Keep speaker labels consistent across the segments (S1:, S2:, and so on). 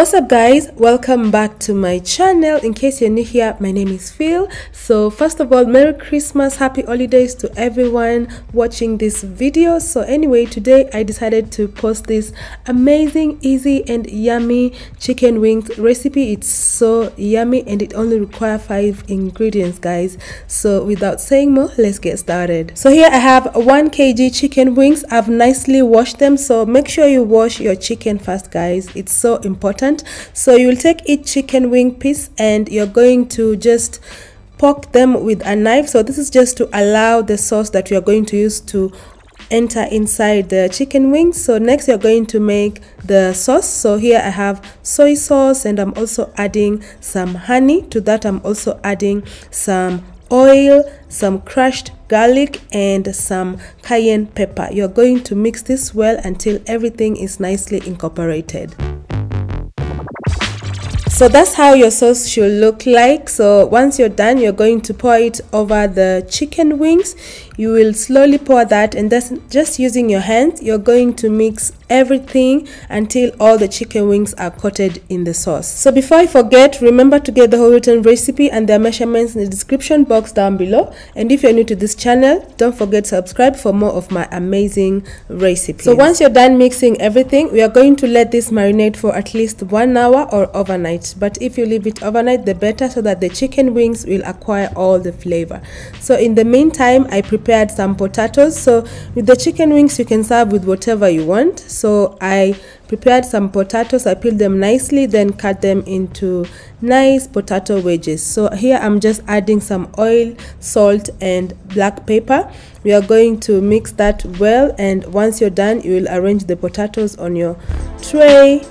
S1: what's up guys? Welcome back to my channel. In case you're new here my name is phil. So first of all merry christmas happy holidays to everyone watching this video. So anyway today i decided to post this amazing easy and yummy chicken wings recipe. It's so yummy and it only requires five ingredients guys. So without saying more let's get started. So here i have one kg chicken wings. I've nicely washed them. So make sure you wash your chicken first guys. It's so important important so you'll take each chicken wing piece and you're going to just poke them with a knife. So this is just to allow the sauce that you're going to use to enter inside the chicken wings so next you're going to make the sauce. So here i have soy sauce and i'm also adding some honey. To that i'm also adding some oil some crushed garlic and some cayenne pepper. You're going to mix this well until everything is nicely incorporated so that's how your sauce should look like. So once you're done you're going to pour it over the chicken wings. You will slowly pour that and that's just using your hands. You're going to mix everything until all the chicken wings are coated in the sauce. So before i forget remember to get the whole written recipe and their measurements in the description box down below. And if you're new to this channel don't forget to subscribe for more of my amazing recipes. So once you're done mixing everything we are going to let this marinate for at least one hour or overnight. But if you leave it overnight the better so that the chicken wings will acquire all the flavor. So in the meantime i prepared some potatoes. So with the chicken wings you can serve with whatever you want i prepared some potatoes i peeled them nicely then cut them into nice potato wedges. So here i'm just adding some oil salt and black pepper. We are going to mix that well and once you're done you will arrange the potatoes on your tray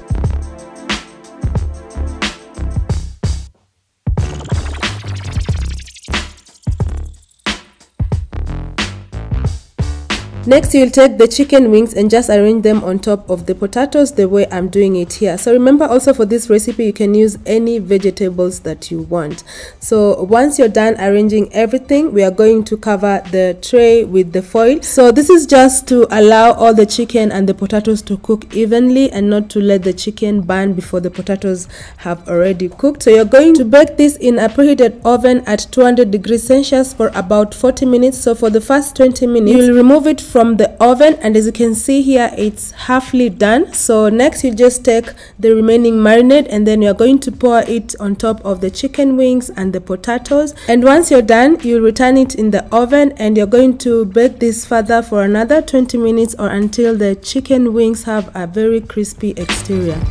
S1: Next, you'll take the chicken wings and just arrange them on top of the potatoes the way I'm doing it here. So remember also for this recipe, you can use any vegetables that you want. So once you're done arranging everything, we are going to cover the tray with the foil. So this is just to allow all the chicken and the potatoes to cook evenly and not to let the chicken burn before the potatoes have already cooked. So you're going to bake this in a preheated oven at 200 degrees Celsius for about 40 minutes. So for the first 20 minutes, you'll remove it from from the oven and as you can see here it's halfly done. So next you just take the remaining marinade and then you're going to pour it on top of the chicken wings and the potatoes. And once you're done you return it in the oven and you're going to bake this further for another 20 minutes or until the chicken wings have a very crispy exterior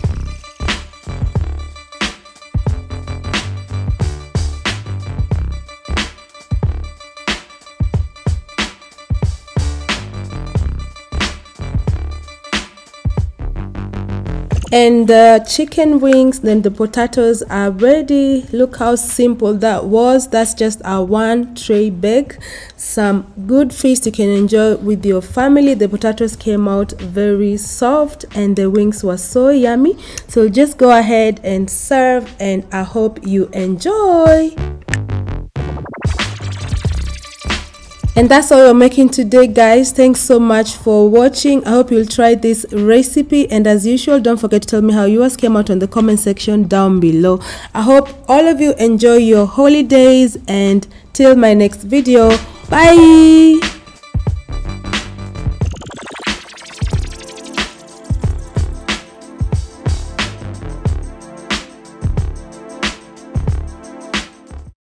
S1: and the chicken wings then the potatoes are ready. Look how simple that was. That's just a one tray bag. Some good feast you can enjoy with your family. The potatoes came out very soft and the wings were so yummy. So just go ahead and serve and i hope you enjoy and that's all we're making today guys. Thanks so much for watching. I hope you'll try this recipe. And as usual don't forget to tell me how yours came out on the comment section down below. I hope all of you enjoy your holidays. And till my next video bye